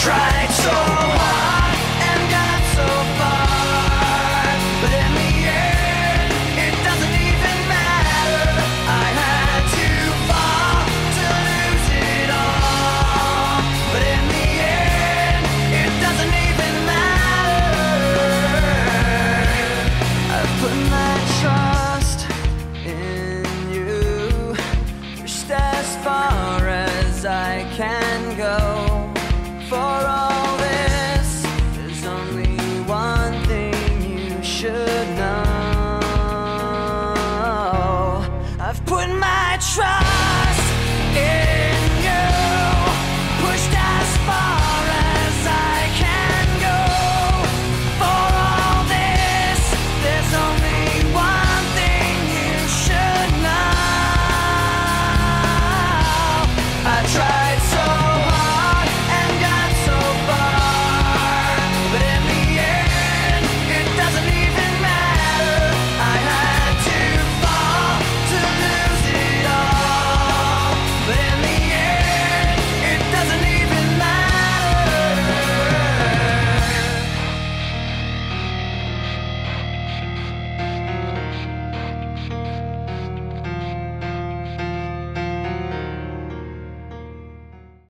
tried so hard and got so far. But in the end, it doesn't even matter. I had to fall to lose it all. But in the end, it doesn't even matter. I've put my trust in you. Pushed as far as I can my truck.